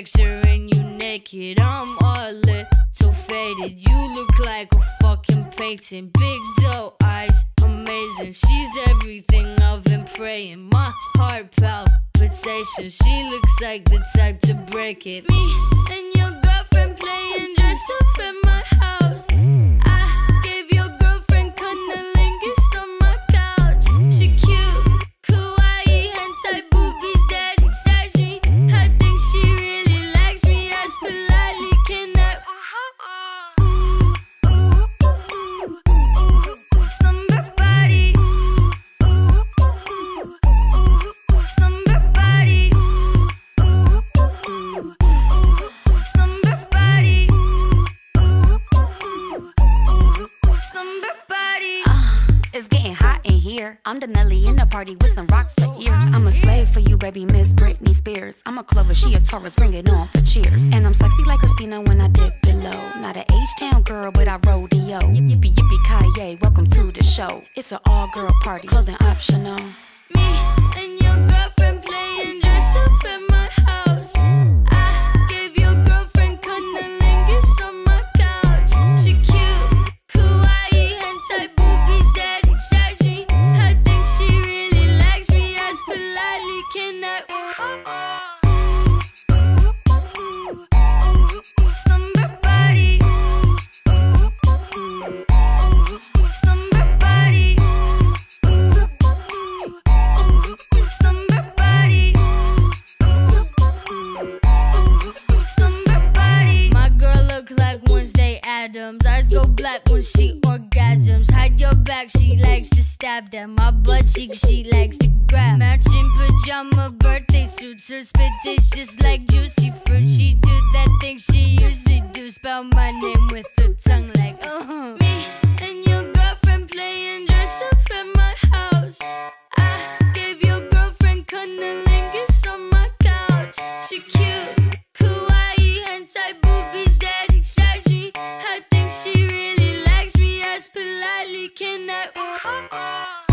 picturing you naked. I'm all little faded. You look like a fucking painting. Big doe eyes, amazing. She's everything I've been praying. My heart palpitation. She looks like the type to break it. Me and your girlfriend playing dress up in my house. I'm the Nelly in the party with some rocks for ears. I'm a slave for you, baby, Miss Britney Spears. I'm a Clover, she a Torrance, bring it on for cheers. And I'm sexy like Christina when I dip below. Not an H-town girl, but I rodeo. Yippee yippee Kaye, welcome to the show. It's an all-girl party, clothing optional. Me and your girlfriend playing dress up in my like Wednesday Addams. Eyes go black when she orgasms. Hide your back, she likes to stab them. My butt cheek, she likes to grab. Matching pajama birthday suits. Her spit tastes just like juicy fruit. She do that thing she usually do. Spell my name with her tongue like uh-huh. Me and your girlfriend playing dress up in my house. I gave your girlfriend cunnilingus la can I? Ooh, ooh, ooh.